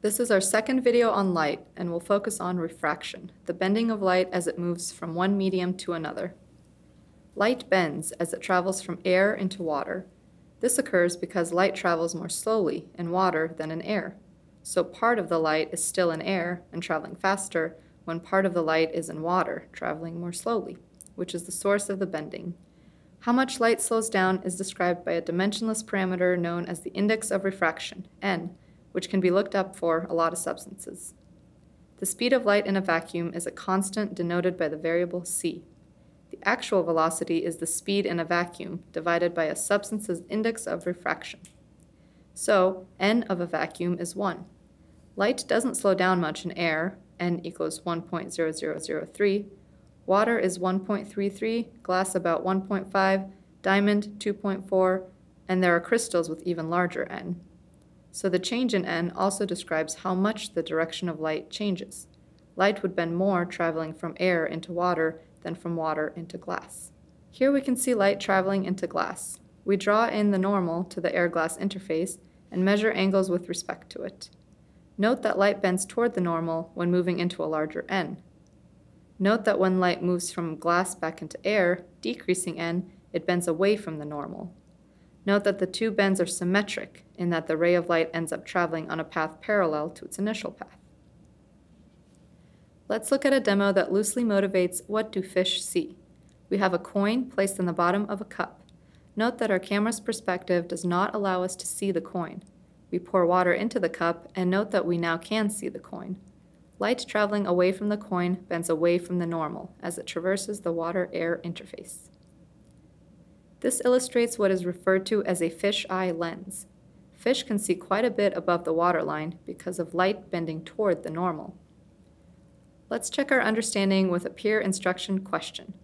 This is our second video on light and we'll focus on refraction, the bending of light as it moves from one medium to another. Light bends as it travels from air into water. This occurs because light travels more slowly in water than in air. So part of the light is still in air and traveling faster when part of the light is in water, traveling more slowly, which is the source of the bending. How much light slows down is described by a dimensionless parameter known as the index of refraction, n, which can be looked up for a lot of substances. The speed of light in a vacuum is a constant denoted by the variable c. The actual velocity is the speed in a vacuum divided by a substance's index of refraction. So, n of a vacuum is 1. Light doesn't slow down much in air, n equals 1.0003. Water is 1.33, glass about 1.5, diamond 2.4, and there are crystals with even larger n. So the change in n also describes how much the direction of light changes. Light would bend more traveling from air into water than from water into glass. Here we can see light traveling into glass. We draw in the normal to the air-glass interface and measure angles with respect to it. Note that light bends toward the normal when moving into a larger n. Note that when light moves from glass back into air, decreasing n, it bends away from the normal. Note that the two bends are symmetric in that the ray of light ends up traveling on a path parallel to its initial path. Let's look at a demo that loosely motivates what do fish see. We have a coin placed in the bottom of a cup. Note that our camera's perspective does not allow us to see the coin. We pour water into the cup and note that we now can see the coin. Light traveling away from the coin bends away from the normal as it traverses the water-air interface. This illustrates what is referred to as a fish-eye lens. Fish can see quite a bit above the waterline because of light bending toward the normal. Let's check our understanding with a peer instruction question.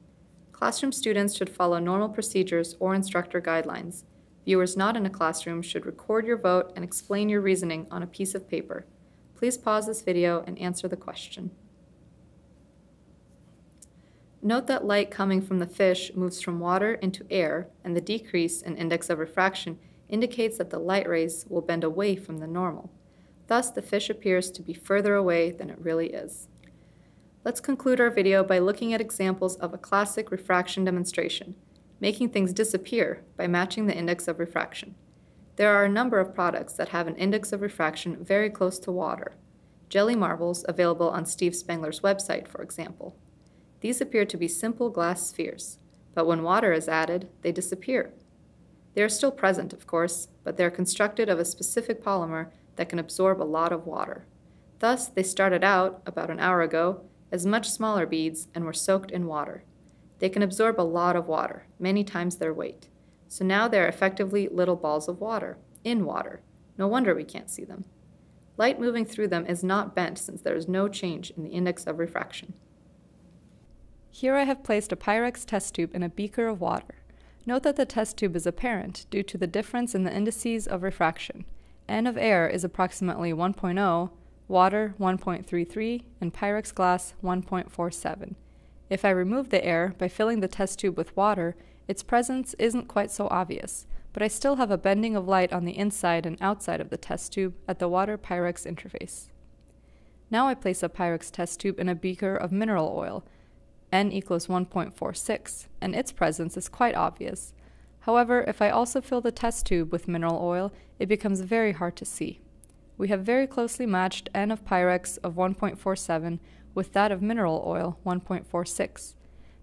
Classroom students should follow normal procedures or instructor guidelines. Viewers not in a classroom should record your vote and explain your reasoning on a piece of paper. Please pause this video and answer the question. Note that light coming from the fish moves from water into air, and the decrease in index of refraction indicates that the light rays will bend away from the normal. Thus, the fish appears to be further away than it really is. Let's conclude our video by looking at examples of a classic refraction demonstration, making things disappear by matching the index of refraction. There are a number of products that have an index of refraction very close to water. Jelly marbles available on Steve Spangler's website, for example. These appear to be simple glass spheres, but when water is added, they disappear. They are still present, of course, but they are constructed of a specific polymer that can absorb a lot of water. Thus, they started out, about an hour ago, as much smaller beads and were soaked in water. They can absorb a lot of water, many times their weight. So now they are effectively little balls of water, in water. No wonder we can't see them. Light moving through them is not bent since there is no change in the index of refraction. Here I have placed a Pyrex test tube in a beaker of water. Note that the test tube is apparent due to the difference in the indices of refraction. N of air is approximately 1.0, water 1.33, and Pyrex glass 1.47. If I remove the air by filling the test tube with water, its presence isn't quite so obvious, but I still have a bending of light on the inside and outside of the test tube at the water Pyrex interface. Now I place a Pyrex test tube in a beaker of mineral oil, n equals 1.46, and its presence is quite obvious. However, if I also fill the test tube with mineral oil, it becomes very hard to see. We have very closely matched n of Pyrex of 1.47 with that of mineral oil 1.46.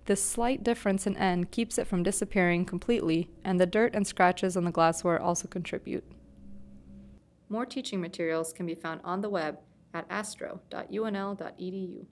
This slight difference in n keeps it from disappearing completely, and the dirt and scratches on the glassware also contribute. More teaching materials can be found on the web at astro.unl.edu.